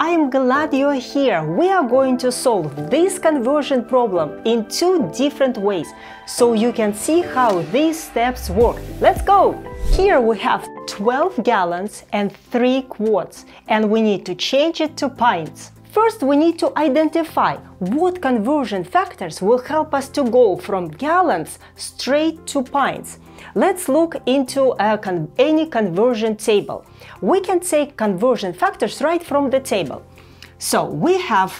I'm glad you're here. We are going to solve this conversion problem in two different ways so you can see how these steps work. Let's go! Here we have 12 gallons and 3 quarts and we need to change it to pints. First, we need to identify what conversion factors will help us to go from gallons straight to pints. Let's look into uh, con any conversion table. We can take conversion factors right from the table. So we have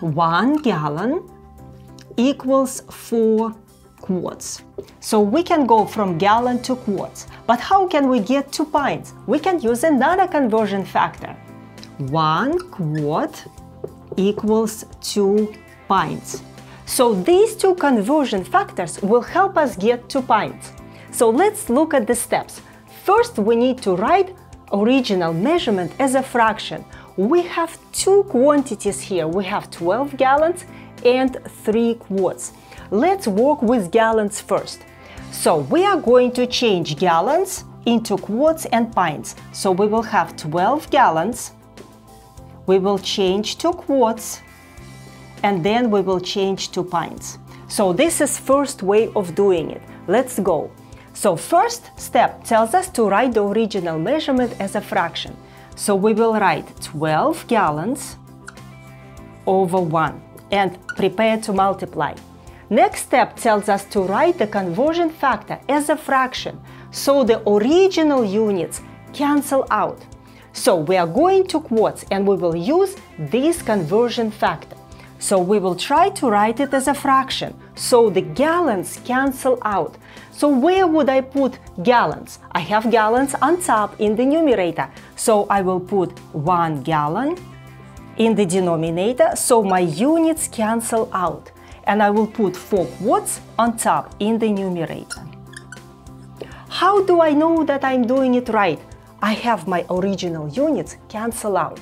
one gallon equals four quarts. So we can go from gallon to quarts. But how can we get to pints? We can use another conversion factor. One quart equals two pints. So these two conversion factors will help us get to pints. So let's look at the steps. First, we need to write original measurement as a fraction. We have two quantities here. We have 12 gallons and 3 quarts. Let's work with gallons first. So we are going to change gallons into quarts and pints. So we will have 12 gallons. We will change to quarts and then we will change to pints. So this is first way of doing it. Let's go. So first step tells us to write the original measurement as a fraction. So we will write 12 gallons over 1 and prepare to multiply. Next step tells us to write the conversion factor as a fraction, so the original units cancel out. So we are going to quarts and we will use this conversion factor. So we will try to write it as a fraction, so the gallons cancel out. So where would I put gallons? I have gallons on top in the numerator, so I will put 1 gallon in the denominator, so my units cancel out. And I will put 4 quarts on top in the numerator. How do I know that I'm doing it right? I have my original units cancel out.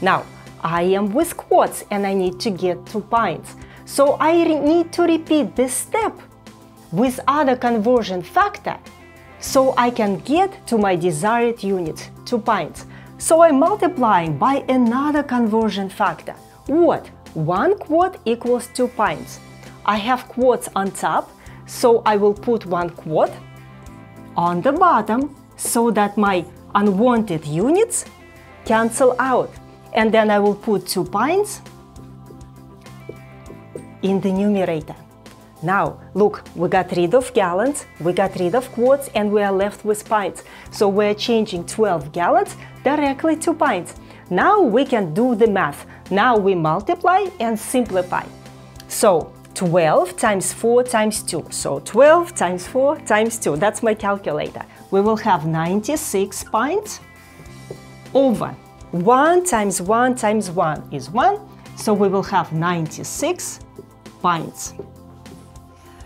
Now, I am with quarts and I need to get to pints. So I need to repeat this step with other conversion factor so I can get to my desired unit, to pints. So I'm multiplying by another conversion factor. What? 1 quart equals 2 pints. I have quarts on top, so I will put 1 quart on the bottom so that my unwanted units cancel out and then I will put 2 pints in the numerator. Now, look, we got rid of gallons, we got rid of quarts, and we are left with pints. So we're changing 12 gallons directly to pints. Now we can do the math. Now we multiply and simplify. So 12 times 4 times 2. So 12 times 4 times 2. That's my calculator. We will have 96 pints over 1 times 1 times 1 is 1, so we will have 96 pints.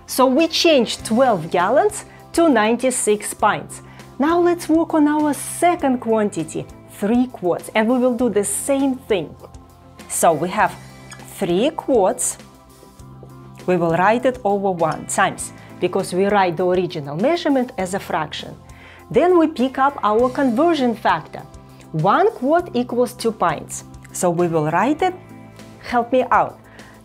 So we changed 12 gallons to 96 pints. Now let's work on our second quantity, 3 quarts, and we will do the same thing. So we have 3 quarts, we will write it over 1 times, because we write the original measurement as a fraction. Then we pick up our conversion factor, 1 quart equals 2 pints. So we will write it. Help me out.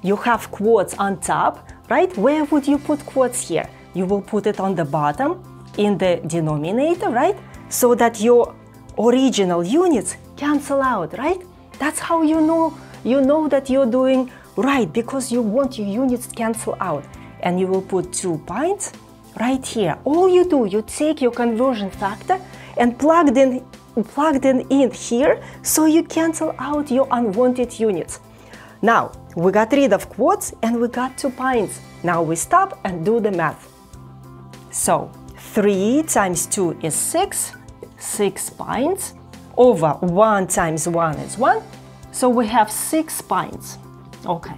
You have quarts on top, right? Where would you put quarts here? You will put it on the bottom in the denominator, right? So that your original units cancel out, right? That's how you know you know that you're doing right because you want your units to cancel out. And you will put 2 pints right here. All you do, you take your conversion factor and plug in plugged in here so you cancel out your unwanted units. Now, we got rid of quarts and we got two pints. Now we stop and do the math. So, 3 times 2 is 6, 6 pints, over 1 times 1 is 1, so we have 6 pints. Okay,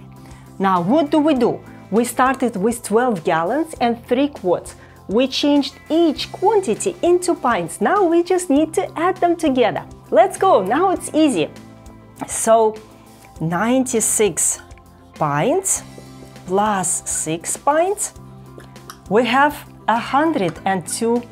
now what do we do? We started with 12 gallons and 3 quarts we changed each quantity into pints. Now we just need to add them together. Let's go, now it's easy. So 96 pints plus 6 pints, we have 102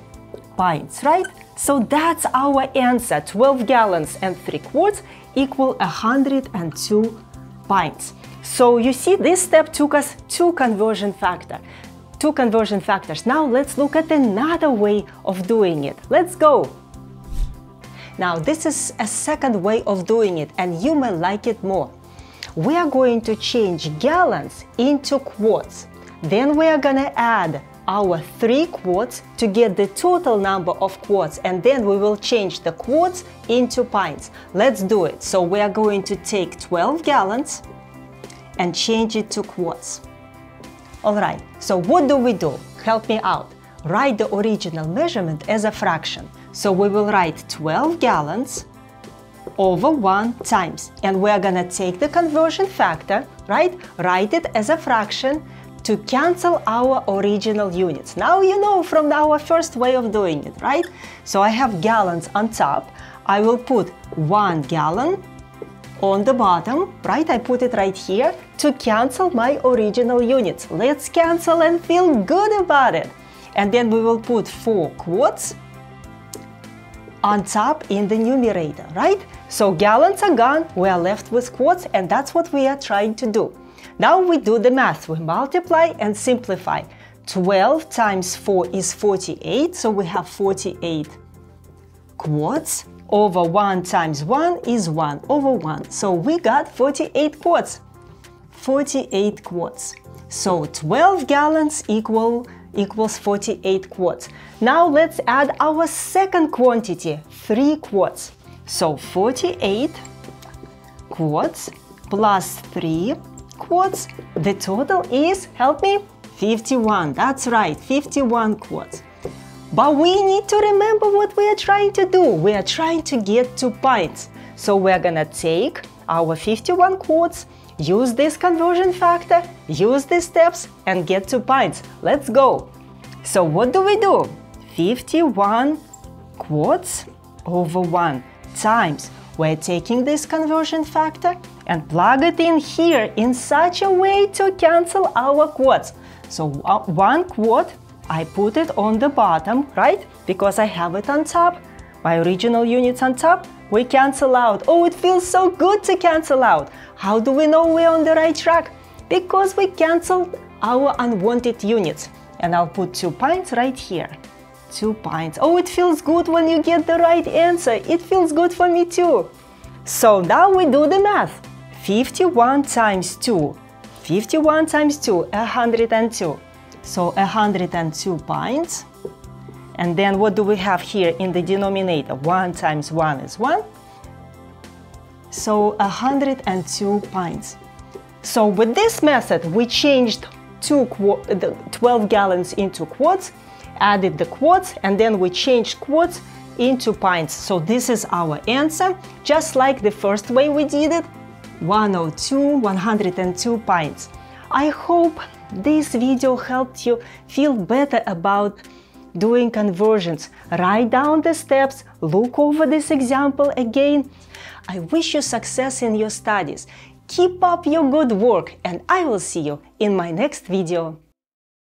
pints, right? So that's our answer, 12 gallons and 3 quarts equal 102 pints. So you see this step took us two conversion factor. Two conversion factors. Now let's look at another way of doing it. Let's go. Now this is a second way of doing it and you may like it more. We are going to change gallons into quarts. Then we are gonna add our three quarts to get the total number of quarts and then we will change the quarts into pints. Let's do it. So we are going to take 12 gallons and change it to quarts. Alright, so what do we do? Help me out. Write the original measurement as a fraction. So we will write 12 gallons over 1 times. And we're gonna take the conversion factor, right? Write it as a fraction to cancel our original units. Now you know from our first way of doing it, right? So I have gallons on top. I will put 1 gallon on the bottom, right? I put it right here to cancel my original units. Let's cancel and feel good about it. And then we will put 4 quarts on top in the numerator, right? So gallons are gone, we are left with quarts and that's what we are trying to do. Now we do the math. We multiply and simplify. 12 times 4 is 48, so we have 48 quarts. Over 1 times 1 is 1 over 1. So we got 48 quarts. 48 quarts. So 12 gallons equal equals 48 quarts. Now let's add our second quantity, 3 quarts. So 48 quarts plus 3 quarts. The total is, help me, 51. That's right, 51 quarts. But we need to remember what we are trying to do. We are trying to get to pints. So we're gonna take our 51 quarts, use this conversion factor, use these steps, and get to pints. Let's go. So what do we do? 51 quarts over 1 times. We're taking this conversion factor and plug it in here in such a way to cancel our quarts. So uh, one quart, I put it on the bottom, right? Because I have it on top. My original units on top, we cancel out. Oh, it feels so good to cancel out. How do we know we're on the right track? Because we canceled our unwanted units. And I'll put two pints right here. Two pints. Oh, it feels good when you get the right answer. It feels good for me too. So now we do the math. 51 times 2. 51 times 2, 102. So 102 pints. And then what do we have here in the denominator? 1 times 1 is 1. So 102 pints. So with this method, we changed two 12 gallons into quarts, added the quarts, and then we changed quarts into pints. So this is our answer, just like the first way we did it, 102, 102 pints. I hope this video helped you feel better about doing conversions. Write down the steps, look over this example again. I wish you success in your studies. Keep up your good work and I will see you in my next video.